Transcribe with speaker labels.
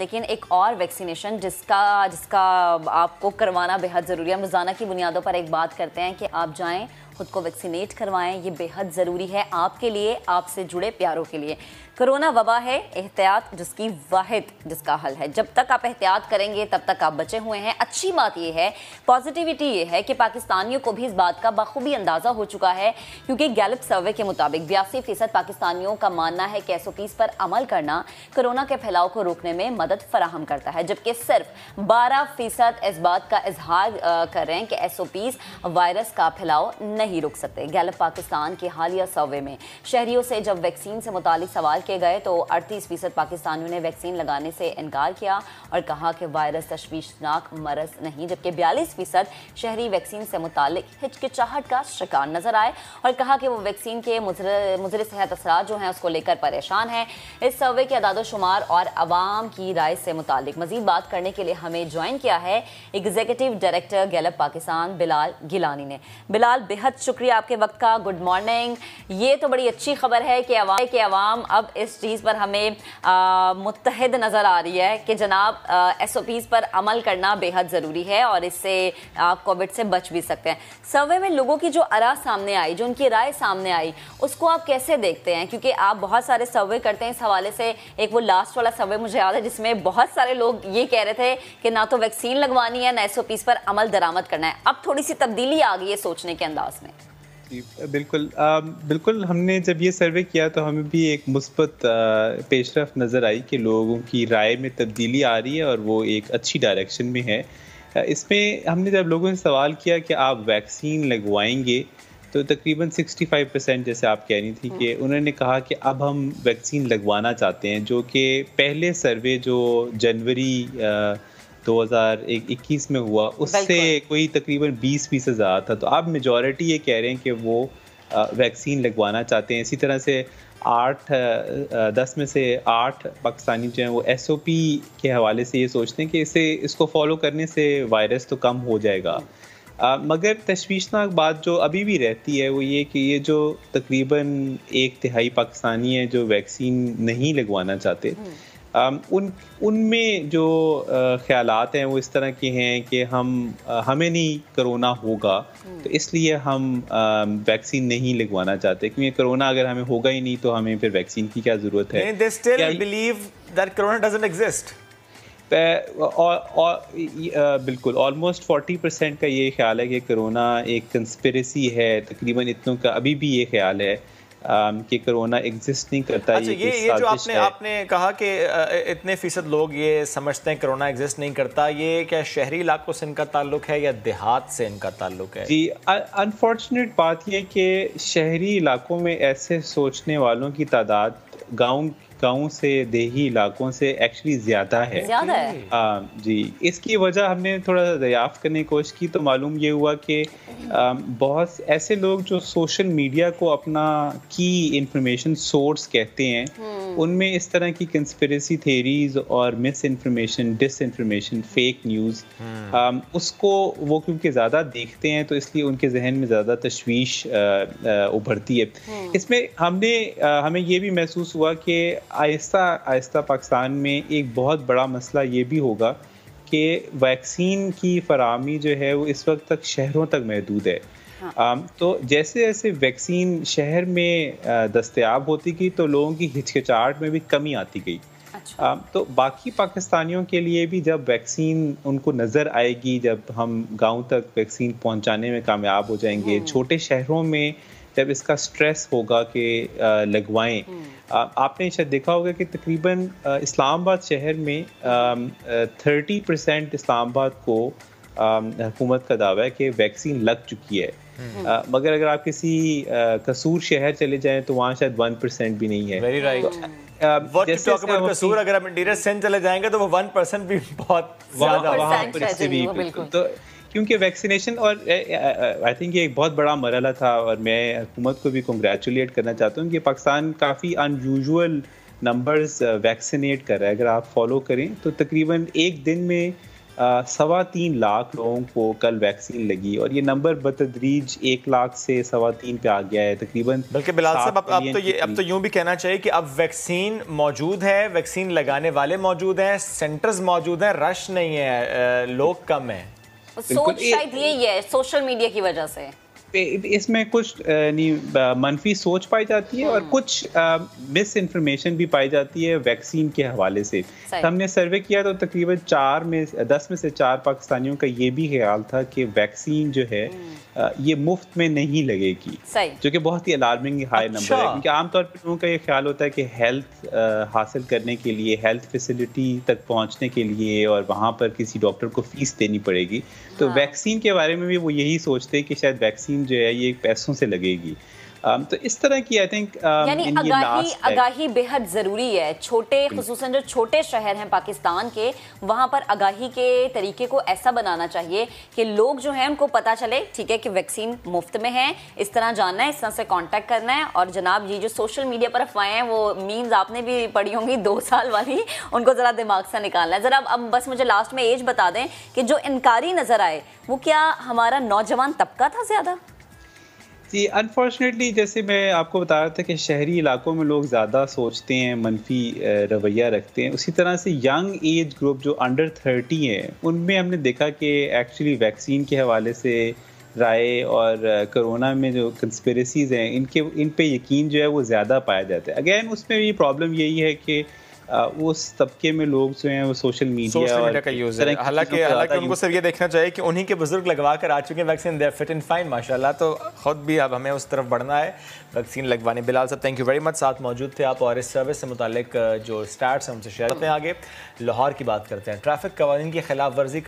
Speaker 1: लेकिन एक और वैक्सीनेशन जिसका जिसका आपको करवाना बेहद ज़रूरी है। रोज़ाना की बुनियादों पर एक बात करते हैं कि आप जाएँ, खुद को वैक्सीनेट करवाएँ, ये बेहद ज़रूरी है आपके लिए, आपसे जुड़े प्यारों के लिए। कोरोना वबा है, एहतियात जिसकी वाहिद, जिसका हल है। जब तक आप एहतियात करेंगे, तब तक आप बचे हुए हैं। अच्छी बात यह है पॉजिटिविटी ये है कि पाकिस्तानियों को भी इस बात का बखूबी अंदाज़ा हो चुका है, क्योंकि गैलप सर्वे के मुताबिक बयासी फ़ीसद पाकिस्तानियों का मानना है कि एस पर अमल करना कोरोना के फैलाव को रोकने में मदद फराहम करता है, जबकि सिर्फ़ बारह फ़ीसद इस बात का इजहार कर रहे हैं कि एस वायरस का फैलाव नहीं रुक सकते। गैलप पाकिस्तान के हालिया सर्वे में, शहरियों से जब वैक्सीन से मुतालिक सवाल किए गए तो अड़तीस फ़ीसद पाकिस्तानियों ने वैक्सीन लगाने से इनकार किया और कहा कि वायरस तशवीशनाक मरज नहीं, जबकि बयालीस फ़ीसद शहरी वैक्सीन से मुतालिक हिचकिचाहट का शिकार नज़र आए और कहा कि वो वैक्सीन के मुजर सेहत असरा जो हैं उसको लेकर परेशान हैं। इस सर्वे के अदादोशुमार और आवाम की राय से मुतालिक मजीद बात करने के लिए हमें ज्वाइन किया है executive director Gallup Pakistan Bilal Gilani ने। बिलाल, बेहद शुक्रिया आपके वक्त का। Good morning. ये तो बड़ी अच्छी खबर है कि अवाम के अब इस चीज़ पर हमें मुतहद नज़र आ रही है कि जनाब एस ओ पीज़ पर अमल करना बेहद ज़रूरी है और इससे आप कोविड से बच भी सकते हैं। सर्वे में लोगों की जो अरा सामने आई, जो उनकी राय सामने आई, उसको आप कैसे देखते हैं? क्योंकि आप बहुत सारे सर्वे करते हैं, इस हवाले से एक वो लास्ट वाला सर्वे मुझे याद है, जिसमें बहुत सारे लोग ये कह रहे थे कि ना तो वैक्सीन लगवानी है, ना एस पर अमल दरामद करना है। अब थोड़ी सी तब्दीली आ गई है सोचने के अंदाज में।
Speaker 2: बिल्कुल आ, बिल्कुल हमने जब ये सर्वे किया तो हमें भी एक मुस्बत पेशरफ नज़र आई कि लोगों की राय में तब्दीली आ रही है और वो एक अच्छी डायरेक्शन में है इसमें हमने जब लोगों से सवाल किया कि आप वैक्सीन लगवाएँगे तो तकरीबन 65 परसेंट जैसे आप कह रही थी कि हम्म। उन्होंने कहा कि अब हम वैक्सीन लगवाना चाहते हैं जो कि पहले सर्वे जो जनवरी 2021 में हुआ उससे कोई तकरीबन 20 फ़ीसद ज़्यादा था। तो अब मेजॉरिटी ये कह रहे हैं कि वो वैक्सीन लगवाना चाहते हैं। इसी तरह से आठ दस में से आठ पाकिस्तानी जो हैं वो एस ओ पी के हवाले से ये सोचते हैं कि इसे इसको फॉलो करने से वायरस तो कम हो जाएगा। आ, मगर तशवीशनाक बात जो अभी भी रहती है वो ये कि ये जो तकरीबन एक तिहाई पाकिस्तानी है जो वैक्सीन नहीं लगवाना चाहते हम्म। उन उनमें जो ख्याल हैं वो इस तरह के हैं कि हम हमें नहीं करोना होगा तो इसलिए हम वैक्सीन नहीं लगवाना चाहते क्योंकि करोना अगर हमें होगा ही नहीं तो हमें फिर वैक्सीन की क्या ज़रूरत है?
Speaker 3: they still believe that corona doesn't exist.
Speaker 2: और, और बिल्कुल ऑलमोस्ट 40 परसेंट का ये ख्याल है कि कोरोना एक कंस्पिरेसी है तकरीबन इतनों का अभी भी ये ख्याल है। कि कोरोना एग्जिस्ट नहीं करता
Speaker 3: अच्छा, ये ये जो आपने आपने कहा कि इतने फ़ीसद लोग ये समझते हैं कोरोना एग्जिस्ट नहीं करता ये क्या शहरी इलाकों से इनका ताल्लुक है या देहात से इनका ताल्लुक है?
Speaker 2: जी अनफॉर्चुनेट बात यह कि शहरी इलाकों में ऐसे सोचने वालों की तादाद गाँव गाँव से देही इलाकों से एक्चुअली ज़्यादा है।
Speaker 1: ज़्यादा है?
Speaker 2: आ, जी इसकी वजह हमने थोड़ा दयाफ्त करने की कोशिश की तो मालूम ये हुआ कि बहुत ऐसे लोग जो सोशल मीडिया को अपना की इंफॉर्मेशन सोर्स कहते हैं हम्म। उनमें इस तरह की कंस्पिरेसी थेरीज और misinformation disinformation fake news उसको वो क्योंकि ज़्यादा देखते हैं तो इसलिए उनके जहन में ज़्यादा तशवीश उभरती है। हम्म। इसमें हमने हमें ये भी महसूस हुआ कि आहिस्ता आहिस्ता पाकिस्तान में एक बहुत बड़ा मसला ये भी होगा कि वैक्सीन की फरहमी जो है वो इस वक्त तक शहरों तक महदूद है। हाँ। तो जैसे जैसे वैक्सीन शहर में दस्तयाब होती गई तो लोगों की हिचकिचाहट में भी कमी आती गई अच्छा। तो बाकी पाकिस्तानियों के लिए भी जब वैक्सीन उनको नज़र आएगी जब हम गाँव तक वैक्सीन पहुँचाने में कामयाब हो जाएँगे हम्म। छोटे शहरों में जब इसका स्ट्रेस होगा कि लगवाएँ हम्म। आपने शायद देखा होगा कि तकरीबन इस्लामाबाद शहर में थर्टी परसेंट इस्लामाबाद को हुकूमत का दावा है कि वैक्सीन लग चुकी है हम्म। मगर अगर आप किसी कसूर शहर चले जाएँ तो वहाँ शायद वन परसेंट भी नहीं है।
Speaker 3: वेरी राइट तो, कसूर अगर आप इंटीरियर सेंट चले जाएँगे तो वो वन परसेंट भी बहुत
Speaker 2: वहाँ पर भी तो क्योंकि वैक्सीनेशन और आई थिंक ये एक बहुत बड़ा मरला था और मैं हुकूमत को भी कंग्रेचुलेट करना चाहता हूँ कि पाकिस्तान काफ़ी अनयूजुअल नंबर्स वैक्सीनेट कर रहा है। अगर आप फॉलो करें तो तकरीबन एक दिन में सवा तीन लाख लोगों को कल वैक्सीन लगी और ये नंबर बतदरीज एक लाख से सवा तीन पे आ गया है तकरीबन
Speaker 3: बल्कि बिलाल साहब अब, अब तो ये अब तो यूँ भी कहना चाहिए कि अब वैक्सीन मौजूद है वैक्सीन लगाने वाले मौजूद हैं सेंटर्स मौजूद हैं रश नहीं है लोग कम है।
Speaker 1: सोच शायद यही है सोशल मीडिया की वजह से।
Speaker 2: इसमें कुछ मनफी सोच पाई जाती है और हम्म। कुछ मिस इन्फॉर्मेशन भी पाई जाती है वैक्सीन के हवाले से हमने सर्वे किया तो तकरीबन चार में दस में से चार पाकिस्तानियों का ये भी ख्याल था कि वैक्सीन जो है हम्म। ये मुफ़्त में नहीं लगेगी जो कि बहुत ही अलार्मिंग हाई अच्छा। नंबर है क्योंकि आमतौर पर लोगों का ये ख्याल होता है कि हेल्थ हासिल करने के लिए हेल्थ फैसिलिटी तक पहुँचने के लिए और वहाँ पर किसी डॉक्टर को फ़ीस देनी पड़ेगी तो हाँ। वैक्सीन के बारे में भी वो यही सोचते हैं कि शायद वैक्सीन जो है ये पैसों से लगेगी। Um, तो इस तरह की आई थिंक
Speaker 1: यानी आगाही आगाही बेहद ज़रूरी है। छोटे खसूसन जो छोटे शहर हैं पाकिस्तान के वहाँ पर आगाही के तरीके को ऐसा बनाना चाहिए कि लोग जो हैं उनको पता चले ठीक है कि वैक्सीन मुफ़्त में है। इस तरह जानना है इस तरह से कांटेक्ट करना है। और जनाब ये जो सोशल मीडिया पर अफवाहें हैं वो मीम्स आपने भी पढ़ी होंगी दो साल वाली उनको ज़रा दिमाग से निकालना है। ज़रा अब बस मुझे लास्ट में एज बता दें कि जो इनकारी नज़र आए वो क्या हमारा नौजवान तबका था ज़्यादा?
Speaker 2: जी अनफॉर्चुनेटली जैसे मैं आपको बता रहा था कि शहरी इलाकों में लोग ज़्यादा सोचते हैं, मनफी रवैया रखते हैं। उसी तरह से यंग एज ग्रुप जो अंडर थर्टी हैं, उनमें हमने देखा कि एक्चुअली वैक्सीन के हवाले से राय और कोरोना में जो कंस्पेरेसीज हैं, इनके, इन पे यकीन जो है वो ज़्यादा पाया जाता है। अगेन उसमें भी प्रॉब्लम यही है कि उस तबके में लोग जो हैं वो सोशल मीडिया सोशल मीडिया का यूज़ है।
Speaker 3: हालाँकि हालाँकि उनको सिर्फ़ ये देखना चाहिए कि उन्हीं के बुज़ुर्ग लगवा कर आ चुके हैं vaccine they fit and fine माशाल्लाह। तो खुद भी अब हमें उस तरफ़ बढ़ना है वैक्सीन लगवाने। बिलाल साहब थैंक यू वेरी मच साथ मौजूद थे आप और इस सर्विस से मुतल जो स्टार्ट हैं उनसे शेयर करते हैं आगे। लाहौर की बात करते हैं। ट्रैफ़िक कवानीन की खिलाफ वर्जी